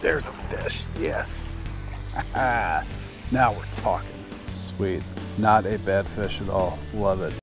There's a fish. Yes. now we're talking. Sweet. Not a bad fish at all. Love it.